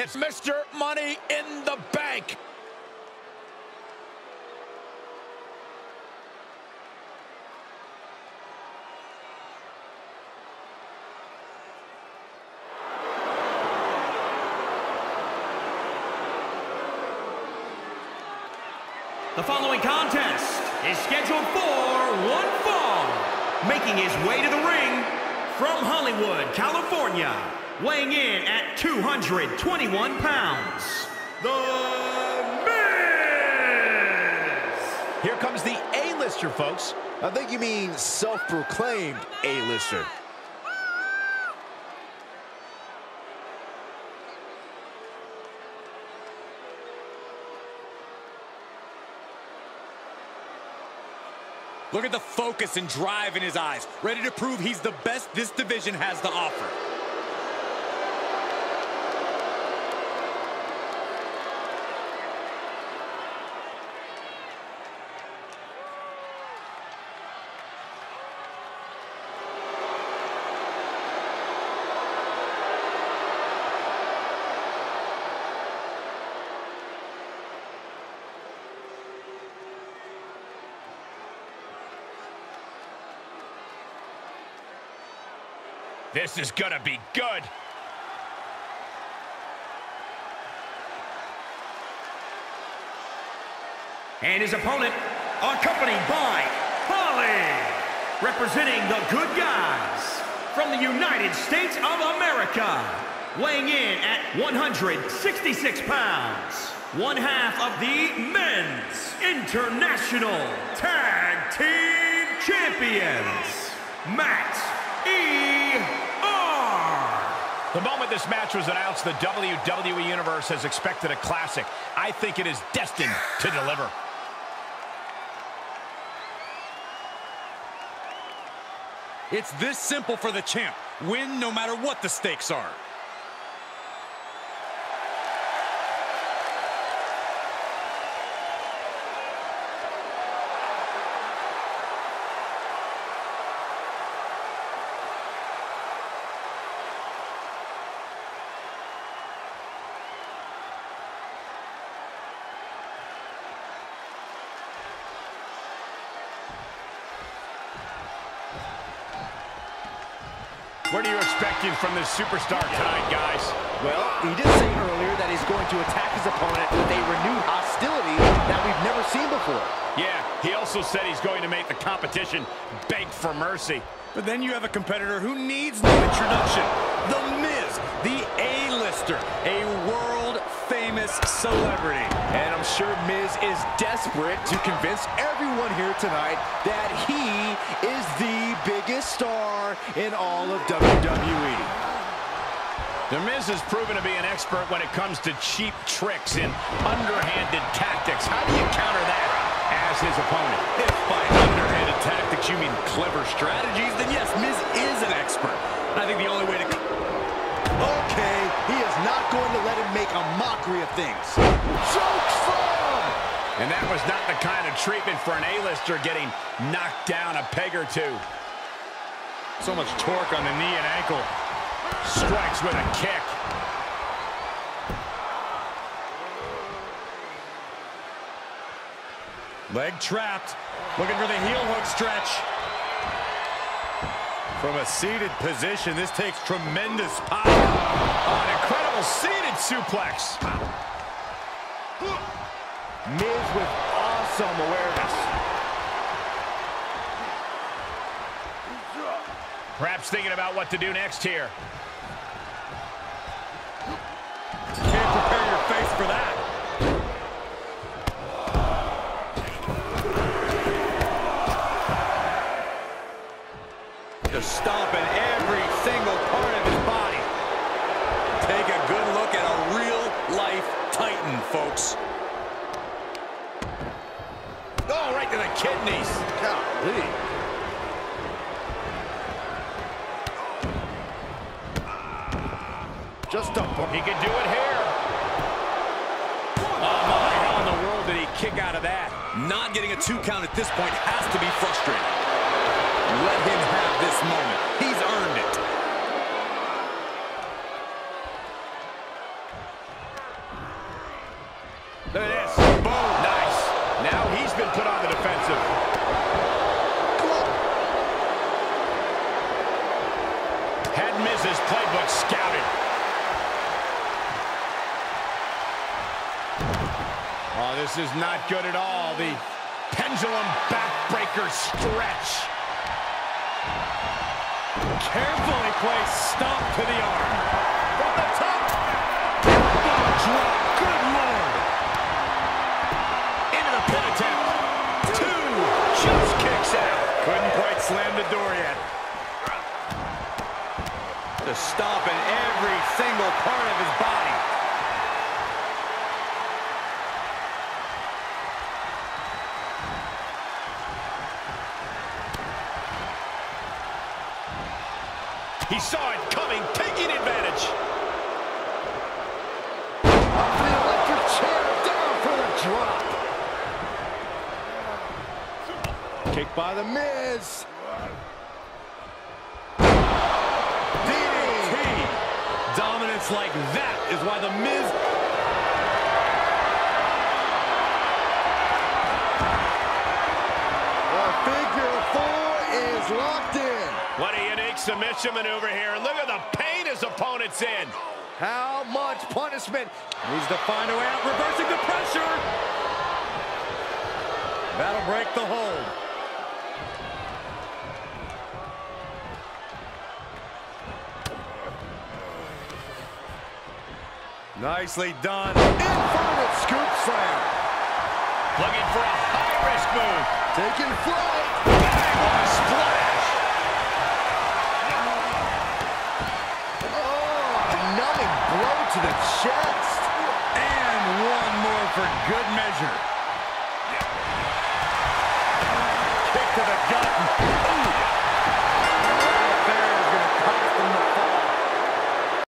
It's Mr. Money in the Bank. The following contest is scheduled for one fall. Making his way to the ring from Hollywood, California, weighing in at 221 pounds, The Miz! Here comes the A-lister, folks. I think you mean self-proclaimed A-lister. Look at the focus and drive in his eyes, ready to prove he's the best this division has to offer. This is gonna be good. And his opponent, accompanied by Holley, representing the good guys from the United States of America, weighing in at 166 pounds, one half of the Men's International Tag Team Champions, Matt E.R. The moment this match was announced, the WWE Universe has expected a classic. I think it is destined to deliver. It's this simple for the champ. Win no matter what the stakes are. What are you expecting from this superstar tonight, guys? Well, he did say earlier that he's going to attack his opponent with a renewed hostility that we've never seen before. Yeah, he also said he's going to make the competition beg for mercy. But then you have a competitor who needs no introduction. The Miz, the A-lister, a world-famous celebrity. And I'm sure Miz is desperate to convince everyone here tonight that he is the biggest star in all of WWE. The Miz has proven to be an expert when it comes to cheap tricks and underhanded tactics. How do you counter that as his opponent? If by underhanded tactics you mean clever strategies, then yes, Miz is an expert. I think the only way to... Okay, he is not going to let him make a mockery of things. Choke slam! And that was not the kind of treatment for an A-lister getting knocked down a peg or two. So much torque on the knee and ankle. Strikes with a kick. Leg trapped. Looking for the heel hook stretch. From a seated position, this takes tremendous power. Oh, an incredible seated suplex. Miz with awesome awareness. Perhaps thinking about what to do next here. Titan, folks. Oh, right to the kidneys. Golly. Just a bump. He can do it here. Oh, my, how in the world did he kick out of that? Not getting a two count at this point has to be frustrating. Let him have this moment. He's earned it. Had Miz's playbook scouted. Oh, this is not good at all. The pendulum backbreaker stretch. Carefully placed stop to the arm. From the top. Elbow drop. He saw it coming, taking advantage. Up the electric chair, down for the drop. Kick by The Miz. DDT. Dominance like that is why The Miz... The figure four is locked in. What a unique submission maneuver here. And look at the pain his opponent's in. How much punishment? Needs to find a way out, reversing the pressure. That'll break the hold. Nicely done. Inverted scoop slam. Looking for a high-risk move. Taking flight. Bang, what a splash. to the chest. And one more for good measure. Kick to the gut. Ooh.